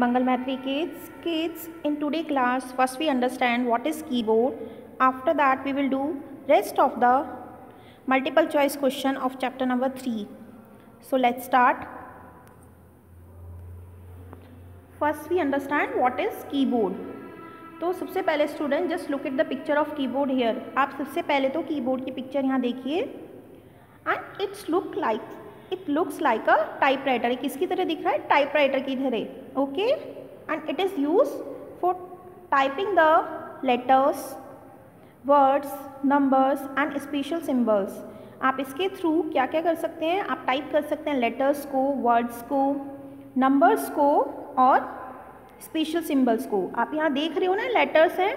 Mangal Maitri kids kids in today class first we understand what is keyboard after that we will do rest of the multiple choice question of chapter number three so let's start first we understand what is keyboard तो सबसे पहले student just look at the picture of keyboard here आप सबसे पहले तो keyboard की picture यहाँ देखिए. And it's look like it looks like a typewriter किसकी तरह दिख रहा है? टाइप राइटर की तरह okay and it is use for typing the letters words numbers and special symbols आप इसके थ्रू क्या क्या कर सकते हैं? आप टाइप कर सकते हैं लेटर्स को वर्ड्स को नंबर्स को और स्पेशल सिम्बल्स को। आप यहाँ देख रहे हो ना लेटर्स हैं।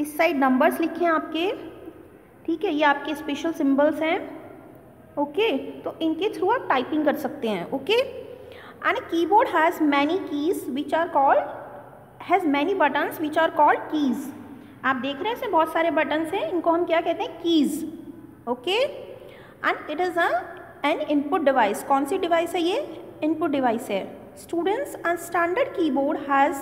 इस साइड नंबर्स लिखे हैं आपके। ठीक है, ये आपके स्पेशल सिम्बल्स हैं। ओके तो इनके थ्रू आप टाइपिंग कर सकते हैं okay and keyboard has many keys which are called has many buttons which are called keys आप देख रहे हैं इसमें बहुत सारे बटन्स हैं, इनको हम क्या कहते हैं? Keys okay and it is a an input device कौन सी डिवाइस है ये? इनपुट डिवाइस है। Students and standard keyboard has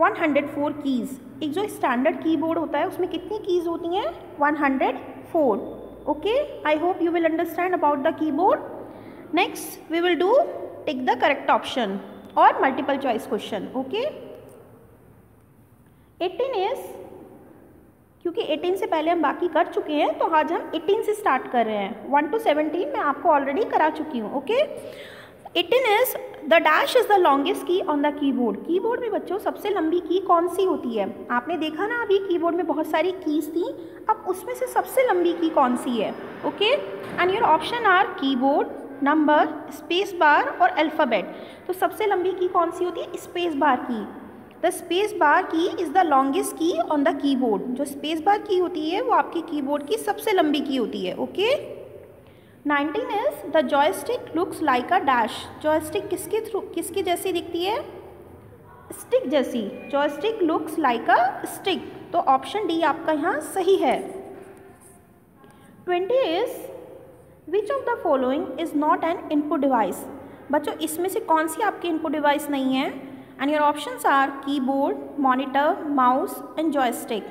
104 keys एक जो स्टैंडर्ड कीबोर्ड होता है, उसमें कितनी कीज़ होती हैं? 104 okay i hope you will understand about the keyboard next we will do take the correct option or multiple choice question okay 18 is क्योंकि 18 से पहले हम बाकी कर चुके हैं तो आज हम 18 से स्टार्ट कर रहे हैं 1 टू 17 मैं आपको ऑलरेडी करा चुकी हूँ okay eighteen is the dash is the longest key on the keyboard keyboard में बच्चों, सबसे लंबी की कौन सी होती है? आपने देखा ना अभी कीबोर्ड में बहुत सारी कीज थी? अब उसमें से सबसे लंबी की कौन सी है? Okay and your option are keyboard number space bar और अल्फ़ाबेट तो सबसे लंबी की कौन सी होती है? स्पेस बार की the space bar key is the longest key on the keyboard जो स्पेस बार की होती है, वो आपकी कीबोर्ड की सबसे लंबी की होती है. Okay okay? Nineteen is the joystick looks like a dash joystick किसके थ्रू किसकी जैसी दिखती है? स्टिक जैसी. Joystick looks like a stick तो ऑप्शन डी आपका यहाँ सही है. Twenty is which of the following is not an input device बच्चों, इसमें से कौन सी आपकी इनपुट डिवाइस नहीं है? And your options are keyboard monitor mouse and joystick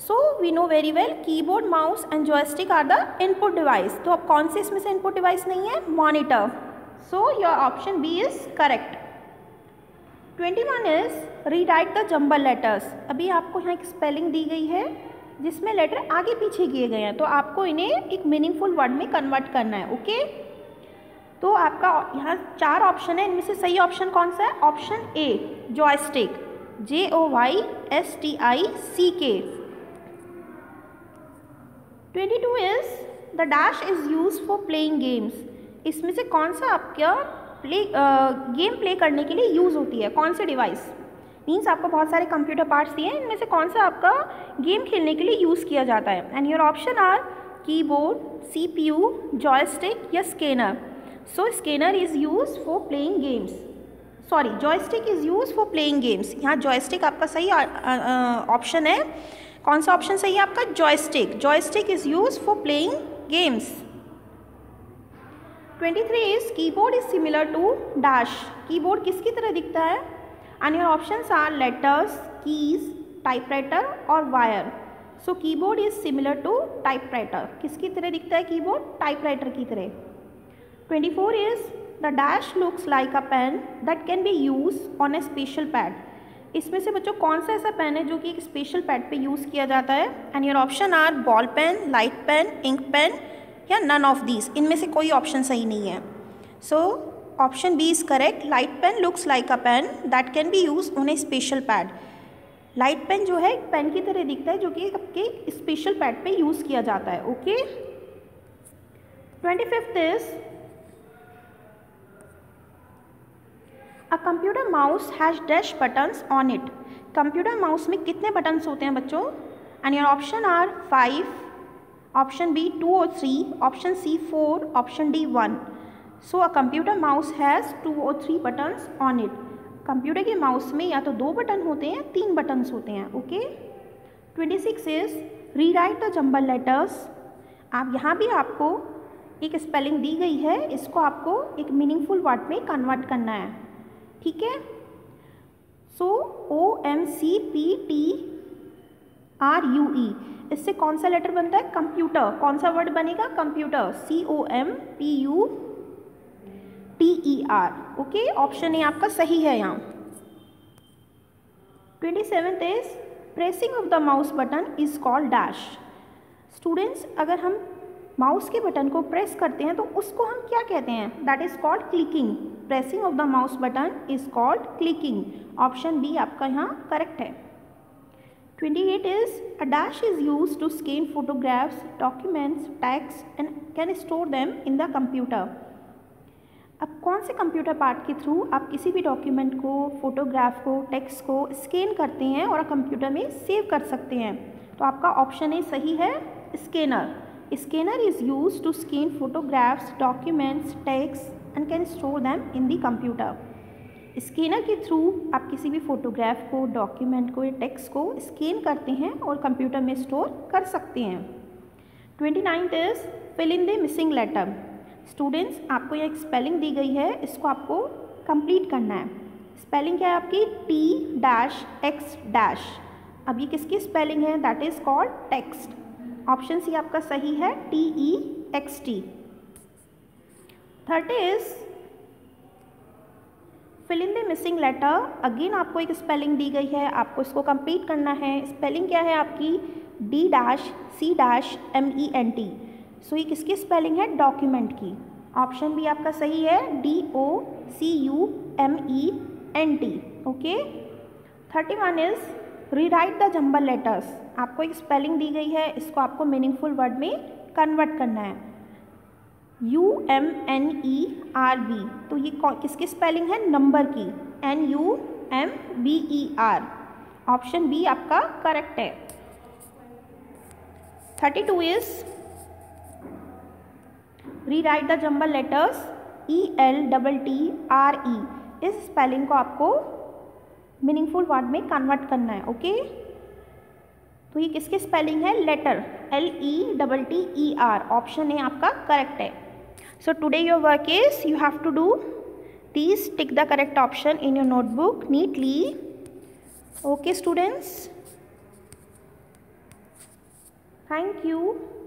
so we know very well keyboard mouse and joystick are the input device तो अब कौन से इसमें से इनपुट डिवाइस नहीं है? Monitor so your option B is correct twenty one is rewrite the jumble letters अभी आपको यहाँ एक स्पेलिंग दी गई है, जिसमें लेटर आगे पीछे किए गए हैं। तो आपको इन्हें एक मीनिंगफुल वर्ड में कन्वर्ट करना है ओके? तो आपका यहाँ चार ऑप्शन है। इनमें से सही ऑप्शन कौन सा है? Option A joystick J O Y S T I C K twenty two is the dash is use for playing games इसमें से कौन सा आपका प्ले गेम प्ले करने के लिए यूज़ होती है? कौन से डिवाइस मीन्स आपको बहुत सारे कंप्यूटर पार्ट्स दिए हैं, इनमें से कौन सा आपका गेम खेलने के लिए यूज़ किया जाता है? And your option are keyboard C P U joystick या scanner so scanner is use for playing games sorry joystick is use for playing games यहाँ जॉयस्टिक आपका सही ऑप्शन है। कौन सा ऑप्शन सही है आपका? Joystick joystick is use for playing games 23 is keyboard is similar to dash keyboard किसकी तरह दिखता है? And your options are letters keys typewriter और wire so keyboard is similar to typewriter किसकी तरह दिखता है कीबोर्ड टाइपराइटर की तरह. 24 is the dash looks like a pen that can be use on a special pad इसमें से बच्चों, कौन सा ऐसा पेन है जो कि एक स्पेशल पैड पे यूज़ किया जाता है? And your option are ball pen light pen ink pen या नन ऑफ़ दीज इनमें से कोई ऑप्शन सही नहीं है। So option B is correct light pen looks like a pen that can be use on a special pad light pen जो है pen की तरह दिखता है जो कि आपके स्पेशल पैड पे यूज़ किया जाता है okay twenty fifth is a computer mouse has dash buttons on it computer mouse में कितने बटन्स होते हैं बच्चों? And your option are five option B two और three option C four option D one so a computer mouse has two और three buttons on it computer के mouse में या तो दो बटन होते हैं तीन बटन्स होते हैं okay twenty six is rewrite the jumble letters आप यहाँ भी आपको एक स्पेलिंग दी गई है, इसको आपको एक मीनिंगफुल वर्ड में कन्वर्ट करना है। ठीक है? So O M C P T R U E इससे कौन सा लेटर बनता है? कंप्यूटर कौन सा वर्ड बनेगा? Computer C O M P U T E R okay option A आपका सही है यहाँ. Twenty seventh is pressing of the mouse button is called dash students अगर हम माउस के बटन को प्रेस करते हैं तो उसको हम क्या कहते हैं? That is called clicking pressing of the mouse button is called clicking option B आपका यहाँ करेक्ट है. 28 is a dash is used to scan photographs, documents, text and can store them in the computer. अब कौन से computer part के through आप किसी भी डॉक्यूमेंट को फोटोग्राफ को टेक्स्ट को स्कैन करते हैं और कंप्यूटर में सेव कर सकते हैं. तो आपका ऑप्शन ए सही है scanner scanner is use to scan photographs documents text and can store them in the computer scanner के थ्रू आप किसी भी फोटोग्राफ को डॉक्यूमेंट को या टेक्स्ट को स्कैन करते हैं और कंप्यूटर में स्टोर कर सकते हैं। Twenty ninth is fill in the missing letter students आपको यह स्पेलिंग दी गई है, इसको आपको कंप्लीट करना है। स्पेलिंग क्या है आपकी? टी डैश एक्स डैश अब ये किसकी स्पेलिंग है? That is called text option C आपका सही है T E X T third is fill in the missing letter again आपको एक स्पेलिंग दी गई है। आपको इसको कंप्लीट करना है। स्पेलिंग क्या है आपकी? D dash C dash M E N T so ये किसकी स्पेलिंग है? डॉक्यूमेंट की। ऑप्शन भी आपका सही है। D O C U M E N T okay thirty one is rewrite the jumble letters आपको एक स्पेलिंग दी गई है। इसको आपको मीनिंगफुल वर्ड में कन्वर्ट करना है। U M N E R B तो ये किसकी स्पेलिंग है? नंबर की। N U M B E R option B आपका करेक्ट है। Thirty two is rewrite the jumble letters E L double T R E इस स्पेलिंग को आपको मीनिंगफुल वर्ड में कन्वर्ट करना है ओके तो ये किसकी स्पेलिंग है? Letter L E double T E R option A आपका करेक्ट है। So today your work is you have to do please tick the correct option in your notebook neatly. Okay students. Thank you.